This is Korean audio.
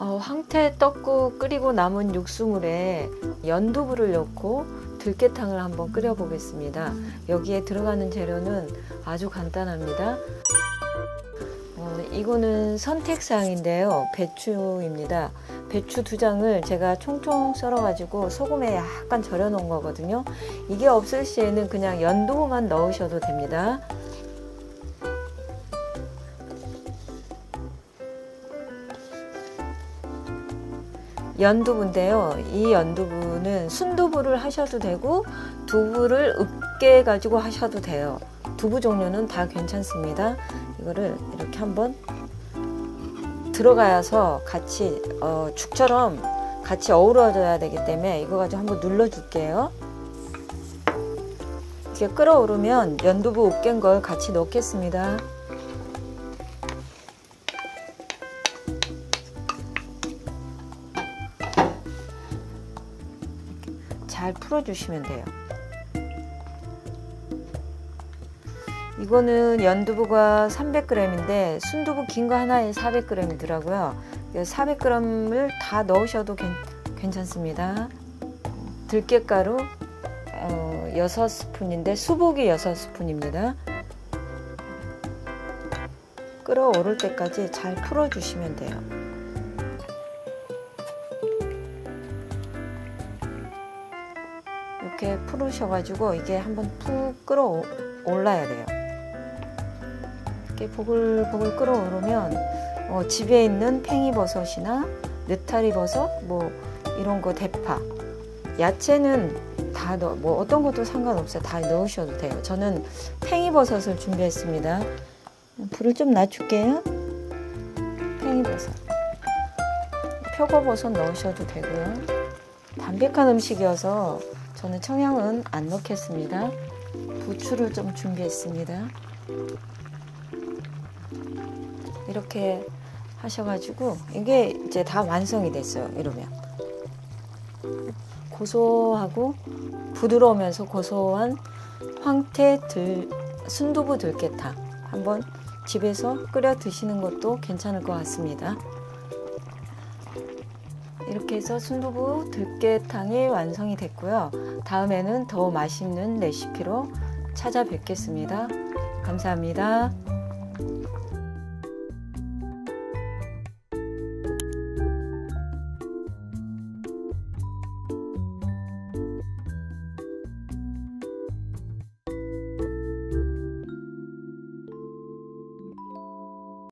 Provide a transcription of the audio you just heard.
어, 황태 떡국 끓이고 남은 육수물에 연두부를 넣고 들깨탕을 한번 끓여 보겠습니다. 여기에 들어가는 재료는 아주 간단합니다. 어, 이거는 선택사항인데요. 배추입니다. 배추 두 장을 제가 총총 썰어가지고 소금에 약간 절여 놓은 거거든요. 이게 없을 시에는 그냥 연두부만 넣으셔도 됩니다. 연두부인데요. 이 연두부는 순두부를 하셔도 되고 두부를 으깨 가지고 하셔도 돼요. 두부 종류는 다 괜찮습니다. 이거를 이렇게 한번 들어가서 같이 어, 죽처럼 같이 어우러져야 되기 때문에 이거 가지고 한번 눌러줄게요. 이렇게 끓어오르면 연두부 으깬 걸 같이 넣겠습니다. 잘 풀어주시면 돼요. 이거는 연두부가 300g인데 순두부 긴 거 하나에 400g이더라고요. 400g을 다 넣으셔도 괜, 괜찮습니다. 들깨가루 어, 6스푼인데 수복이 6스푼입니다. 끓어오를 때까지 잘 풀어주시면 돼요. 이렇게 풀으셔가지고 이게 한번 푹 끓어 올라야 돼요. 이렇게 보글보글 끓어오르면 어, 집에 있는 팽이버섯이나 느타리버섯 뭐 이런 거 대파 야채는 다 넣어 뭐 어떤 것도 상관없어요. 다 넣으셔도 돼요. 저는 팽이버섯을 준비했습니다. 불을 좀 낮출게요. 팽이버섯 표고버섯 넣으셔도 되고요. 담백한 음식이어서 저는 청양은 안 넣겠습니다. 부추를 좀 준비했습니다. 이렇게 하셔가지고 이게 이제 다 완성이 됐어요. 이러면 고소하고 부드러우면서 고소한 황태 들 순두부 들깨탕 한번 집에서 끓여 드시는 것도 괜찮을 것 같습니다. 이렇게 해서 순두부 들깨탕이 완성이 됐고요. 다음에는 더 맛있는 레시피로 찾아뵙겠습니다. 감사합니다.